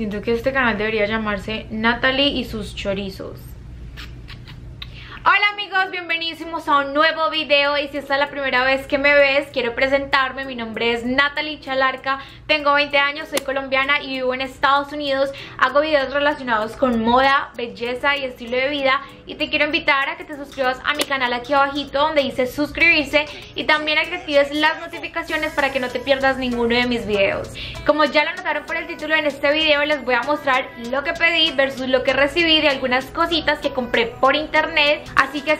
Siento que este canal debería llamarse Natalie y sus chorizos amigos, bienvenidos a un nuevo video. Y si esta es la primera vez que me ves, quiero presentarme, mi nombre es Natalie Chalarca, tengo 20 años, soy colombiana y vivo en Estados Unidos, hago videos relacionados con moda, belleza y estilo de vida. Y te quiero invitar a que te suscribas a mi canal aquí abajito donde dice suscribirse. Y también a que actives las notificaciones para que no te pierdas ninguno de mis videos. Como ya lo notaron por el título en este video les voy a mostrar lo que pedí versus lo que recibí de algunas cositas que compré por internet. Así que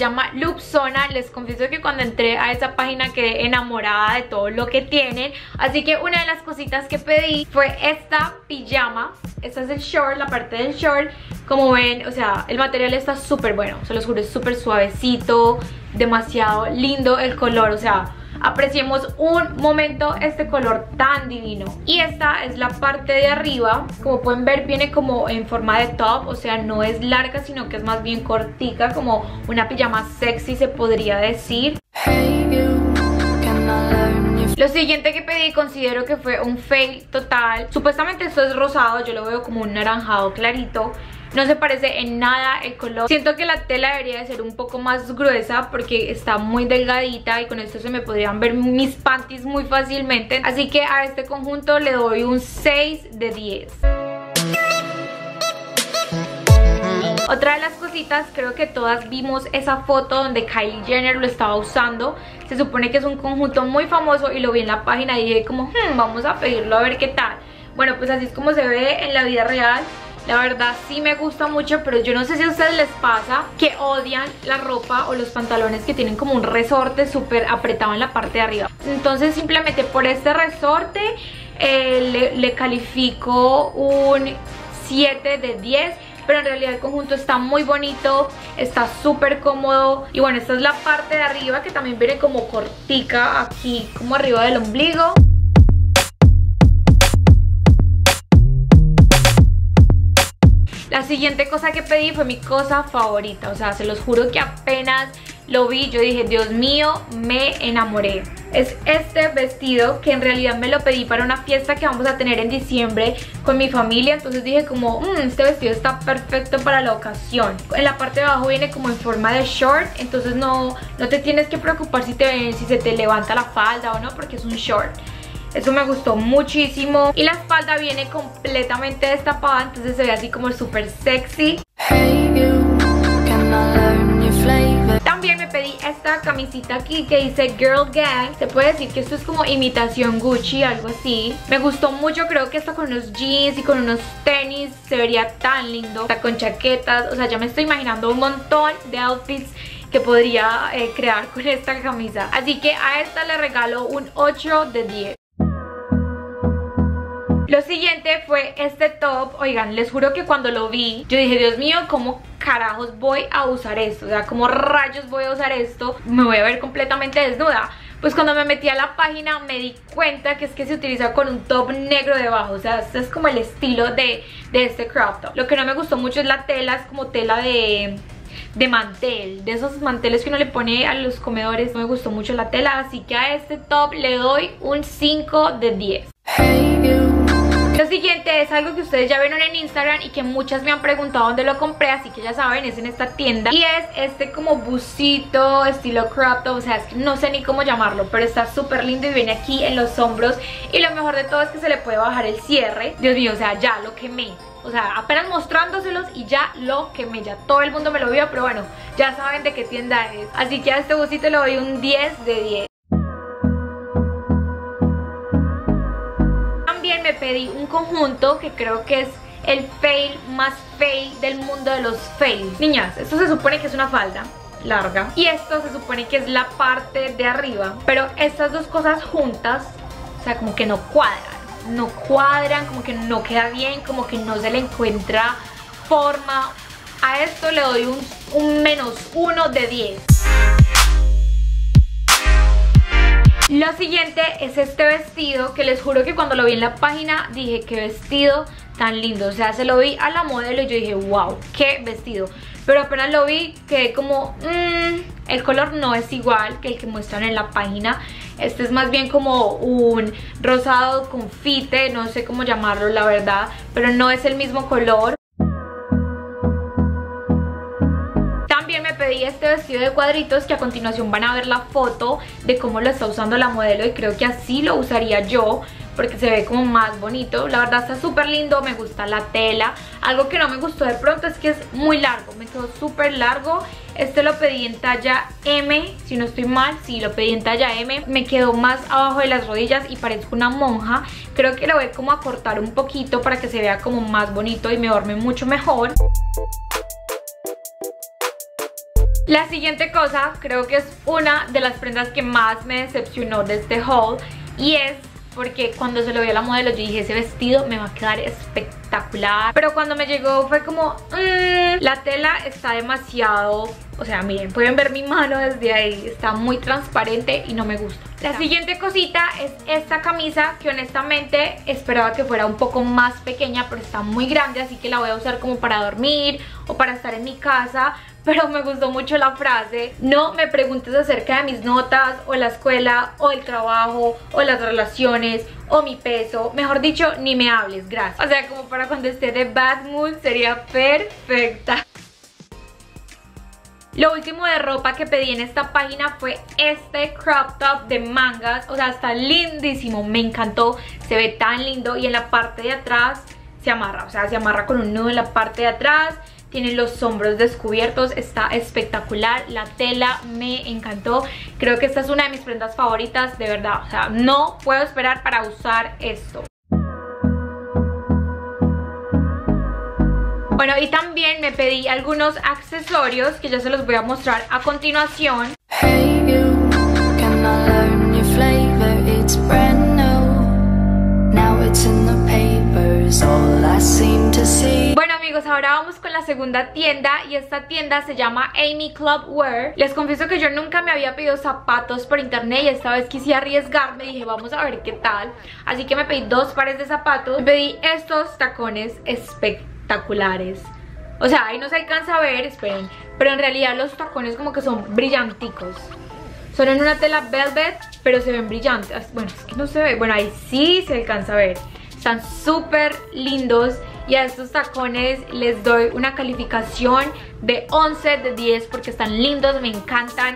llama Lupsona Les confieso que cuando entré a esa página quedé enamorada de todo lo que tienen Así que una de las cositas que pedí fue esta pijama. Esta es el short, la parte del short. Como ven, o sea, el material está súper bueno, se los juro, es súper suavecito, demasiado lindo el color, o sea, apreciemos un momento este color tan divino. Y esta es la parte de arriba. Como pueden ver viene como en forma de top o sea no es larga sino que es más bien cortica como una pijama sexy se podría decir. Lo siguiente que pedí considero que fue un fail total. Supuestamente esto es rosado, yo lo veo como un naranjado clarito no se parece en nada el color Siento que la tela debería de ser un poco más gruesa Porque está muy delgadita Y con esto se me podrían ver mis panties muy fácilmente Así que a este conjunto le doy un 6 de 10 otra de las cositas, creo que todas vimos esa foto donde Kylie Jenner lo estaba usando. Se supone que es un conjunto muy famoso y lo vi en la página y dije como, hmm, vamos a pedirlo a ver qué tal. Bueno, pues así es como se ve en la vida real. La verdad sí me gusta mucho, pero yo no sé si a ustedes les pasa que odian la ropa o los pantalones que tienen como un resorte súper apretado en la parte de arriba. Entonces simplemente por este resorte eh, le, le califico un 7 de 10 pero en realidad el conjunto está muy bonito, está súper cómodo y bueno, esta es la parte de arriba que también viene como cortica aquí como arriba del ombligo La siguiente cosa que pedí fue mi cosa favorita, o sea, se los juro que apenas lo vi, yo dije, Dios mío, me enamoré. Es este vestido que en realidad me lo pedí para una fiesta que vamos a tener en diciembre con mi familia, entonces dije como, mmm, este vestido está perfecto para la ocasión. En la parte de abajo viene como en forma de short, entonces no, no te tienes que preocupar si, si se te levanta la falda o no, porque es un short. Eso me gustó muchísimo. Y la espalda viene completamente destapada, entonces se ve así como súper sexy. También me pedí esta camisita aquí que dice Girl Gang. Se puede decir que esto es como imitación Gucci, algo así. Me gustó mucho, creo que esto con unos jeans y con unos tenis se vería tan lindo. Está con chaquetas, o sea, ya me estoy imaginando un montón de outfits que podría eh, crear con esta camisa. Así que a esta le regalo un 8 de 10. Lo siguiente fue este top, oigan, les juro que cuando lo vi, yo dije, Dios mío, ¿cómo carajos voy a usar esto? O sea, ¿cómo rayos voy a usar esto? Me voy a ver completamente desnuda. Pues cuando me metí a la página me di cuenta que es que se utiliza con un top negro debajo O sea, este es como el estilo de, de este crop top Lo que no me gustó mucho es la tela, es como tela de de mantel, de esos manteles que uno le pone a los comedores. No me gustó mucho la tela, así que a este top le doy un 5 de 10. Lo siguiente es algo que ustedes ya vieron en Instagram y que muchas me han preguntado dónde lo compré, así que ya saben, es en esta tienda. Y es este como busito, estilo crop top, o sea, es que no sé ni cómo llamarlo, pero está súper lindo y viene aquí en los hombros. Y lo mejor de todo es que se le puede bajar el cierre. Dios mío, o sea, ya lo quemé. O sea, apenas mostrándoselos y ya lo quemé, ya todo el mundo me lo vio, pero bueno, ya saben de qué tienda es. Así que a este busito le doy un 10 de 10. Pedí un conjunto que creo que es el fail más fail del mundo de los fails. Niñas, esto se supone que es una falda larga y esto se supone que es la parte de arriba pero estas dos cosas juntas, o sea, como que no cuadran no cuadran, como que no queda bien, como que no se le encuentra forma. A esto le doy un, un menos uno de 10 Lo siguiente es este vestido que les juro que cuando lo vi en la página dije que vestido tan lindo, o sea, se lo vi a la modelo y yo dije, wow, qué vestido. Pero apenas lo vi, quedé como, mmm, el color no es igual que el que muestran en la página. Este es más bien como un rosado confite, no sé cómo llamarlo la verdad, pero no es el mismo color. También me pedí este vestido de cuadritos que a continuación van a ver la foto de cómo lo está usando la modelo y creo que así lo usaría yo porque se ve como más bonito. La verdad está súper lindo, me gusta la tela. Algo que no me gustó de pronto es que es muy largo, me quedó súper largo. Este lo pedí en talla M, si no estoy mal, sí, lo pedí en talla M. Me quedó más abajo de las rodillas y parezco una monja. Creo que lo voy como a cortar un poquito para que se vea como más bonito y me duerme mucho mejor. La siguiente cosa creo que es una de las prendas que más me decepcionó de este haul y es porque cuando se lo vi a la modelo yo dije ese vestido me va a quedar espectacular pero cuando me llegó fue como mmm, la tela está demasiado o sea miren pueden ver mi mano desde ahí está muy transparente y no me gusta la siguiente cosita es esta camisa que honestamente esperaba que fuera un poco más pequeña pero está muy grande así que la voy a usar como para dormir o para estar en mi casa pero me gustó mucho la frase no me preguntes acerca de mis notas o la escuela o el trabajo o las relaciones o mi peso, mejor dicho ni me hables, gracias o sea como para cuando esté de bad mood sería perfecta lo último de ropa que pedí en esta página fue este crop top de mangas. O sea, está lindísimo, me encantó, se ve tan lindo y en la parte de atrás se amarra. O sea, se amarra con un nudo en la parte de atrás tiene los hombros descubiertos, está espectacular, la tela me encantó, creo que esta es una de mis prendas favoritas, de verdad, o sea, no puedo esperar para usar esto. Bueno, y también me pedí algunos accesorios que ya se los voy a mostrar a continuación. Bueno amigos, ahora vamos con la segunda tienda y esta tienda se llama Amy Club Wear. Les confieso que yo nunca me había pedido zapatos por internet y esta vez quise arriesgarme dije vamos a ver qué tal. Así que me pedí dos pares de zapatos, me pedí estos tacones espectaculares. O sea, ahí no se alcanza a ver, esperen, pero en realidad los tacones como que son brillanticos. Son en una tela velvet, pero se ven brillantes. Bueno, es que no se ve, bueno ahí sí se alcanza a ver. Están súper lindos y a estos tacones les doy una calificación de 11 de 10 porque están lindos, me encantan.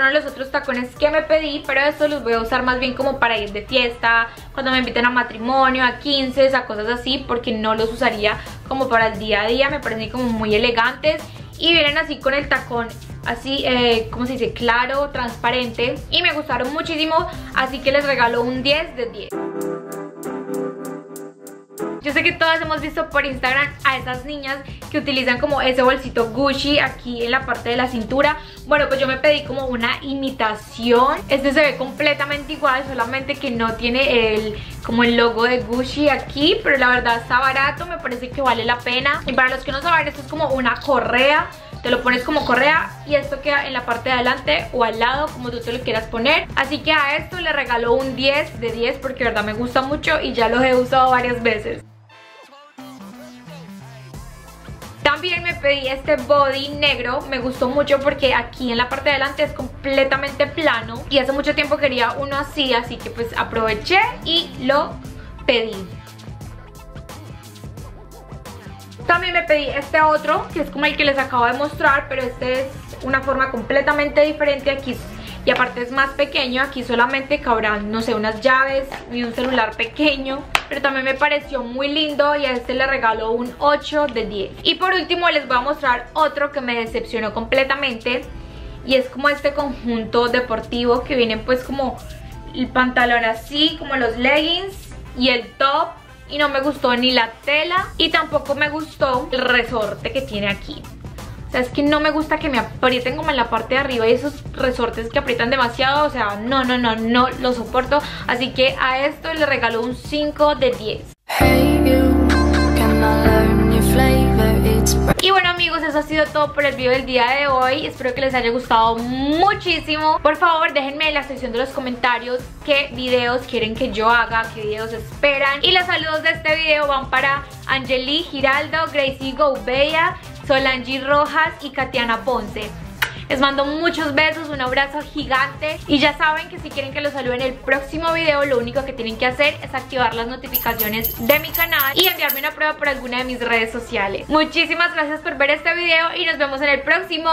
Fueron los otros tacones que me pedí, pero estos los voy a usar más bien como para ir de fiesta, cuando me inviten a matrimonio, a 15, a cosas así, porque no los usaría como para el día a día, me parecen como muy elegantes y vienen así con el tacón así, eh, como se dice? Claro, transparente y me gustaron muchísimo, así que les regalo un 10 de 10. Yo sé que todas hemos visto por Instagram a esas niñas que utilizan como ese bolsito Gucci aquí en la parte de la cintura. Bueno, pues yo me pedí como una imitación. Este se ve completamente igual, solamente que no tiene el como el logo de Gucci aquí, pero la verdad está barato, me parece que vale la pena. Y para los que no saben, esto es como una correa te lo pones como correa y esto queda en la parte de adelante o al lado como tú te lo quieras poner así que a esto le regaló un 10 de 10 porque de verdad me gusta mucho y ya los he usado varias veces También me pedí este body negro, me gustó mucho porque aquí en la parte de adelante es completamente plano y hace mucho tiempo quería uno así, así que pues aproveché y lo pedí. También me pedí este otro, que es como el que les acabo de mostrar, pero este es una forma completamente diferente aquí y aparte es más pequeño, aquí solamente cabrán, no sé, unas llaves y un celular pequeño pero también me pareció muy lindo y a este le regaló un 8 de 10 y por último les voy a mostrar otro que me decepcionó completamente y es como este conjunto deportivo que viene pues como el pantalón así, como los leggings y el top y no me gustó ni la tela y tampoco me gustó el resorte que tiene aquí. O sea, es que no me gusta que me aprieten como en la parte de arriba y esos resortes que aprietan demasiado, o sea, no, no, no, no lo soporto. Así que a esto le regalo un 5 de 10. Y bueno amigos, eso ha sido todo por el video del día de hoy. Espero que les haya gustado muchísimo. Por favor, déjenme en la sección de los comentarios qué videos quieren que yo haga, qué videos esperan. Y los saludos de este video van para Angeli Giraldo, Gracie Gouveia, Solange Rojas y Katiana Ponce. Les mando muchos besos, un abrazo gigante y ya saben que si quieren que los salude en el próximo video lo único que tienen que hacer es activar las notificaciones de mi canal y enviarme una prueba por alguna de mis redes sociales. Muchísimas gracias por ver este video y nos vemos en el próximo.